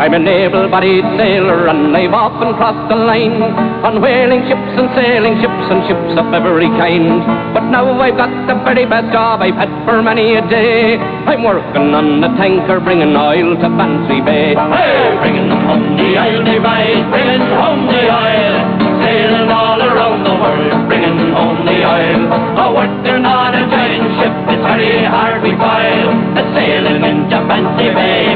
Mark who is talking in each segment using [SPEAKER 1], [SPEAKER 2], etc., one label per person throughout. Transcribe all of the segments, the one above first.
[SPEAKER 1] I'm an able-bodied sailor and I've often crossed the line on whaling ships and sailing ships and ships of every kind. But now I've got the very best job I've had for many a day. I'm working on a tanker bringing oil to Bantry Bay.
[SPEAKER 2] Hey, bringing home the they ride, bringing home the oil, sailing all around the world, bringing home the oil. Oh, working on a giant ship, it's very hard we toil, sailing into Bantry Bay,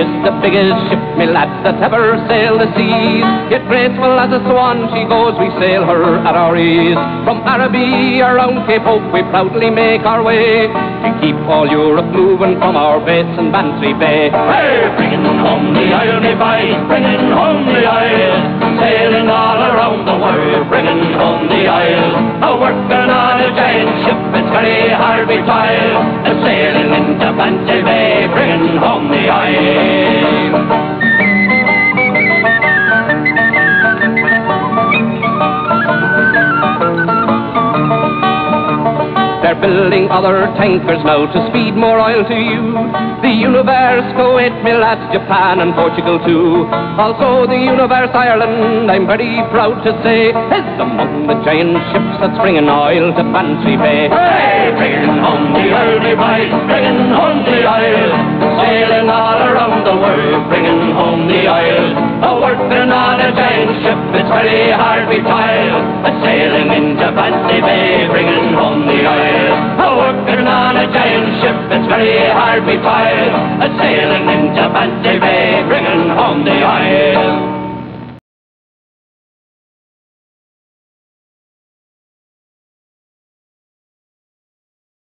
[SPEAKER 1] is the biggest ship, me lads, that ever sailed the seas. Yet graceful as a swan she goes, we sail her at our ease. From Araby around Cape Hope we proudly make our way. We keep all Europe moving from our base in Bantry Bay.
[SPEAKER 2] Hey, bringing home the oil, me boys, bringing home the oil. Sailing all around the world, bringing home the oil. A working on a giant ship,
[SPEAKER 1] Building other tankers now to speed more oil to you. The Universe, Kuwait, Milat, Japan and Portugal too. Also the Universe Ireland, I'm very proud to say, is among the giant ships that's bringing oil to Bantry Bay.
[SPEAKER 2] Hey, bringing home the me boys, bringing home the oil. Sailing all around the world, bringing home the oil. A working on a giant ship, very hard we toil. A sailing into Bantry Bay, bringing home the oil. A working on a giant ship, it's very hard we toil. A sailing into Bantry Bay,